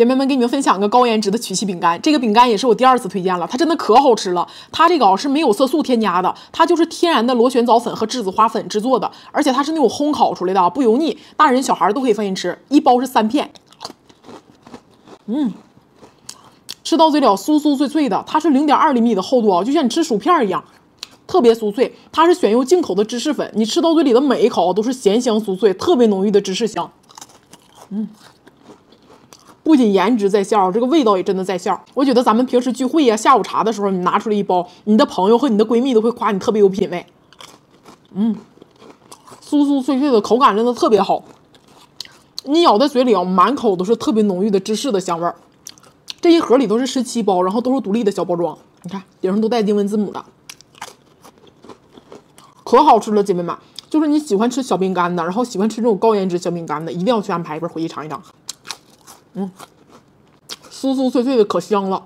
姐妹们，给你们分享个高颜值的曲奇饼干。这个饼干也是我第二次推荐了，它真的可好吃了。它这个啊是没有色素添加的，它就是天然的螺旋藻粉和栀子花粉制作的，而且它是那种烘烤出来的，不油腻，大人小孩都可以放心吃。一包是三片，嗯，吃到嘴里酥酥脆脆的，它是零点二厘米的厚度啊，就像你吃薯片一样，特别酥脆。它是选用进口的芝士粉，你吃到嘴里的每一口都是咸香酥脆，特别浓郁的芝士香。嗯。不仅颜值在线儿，这个味道也真的在线儿。我觉得咱们平时聚会呀、下午茶的时候，你拿出来一包，你的朋友和你的闺蜜都会夸你特别有品味。嗯，酥酥脆脆的口感真的特别好，你咬在嘴里啊，满口都是特别浓郁的芝士的香味儿。这一盒里都是十七包，然后都是独立的小包装，你看顶上都带英文字母的，可好吃了，姐妹们！就是你喜欢吃小饼干的，然后喜欢吃这种高颜值小饼干的，一定要去安排一份回去尝一尝。嗯，酥酥脆脆的，可香了。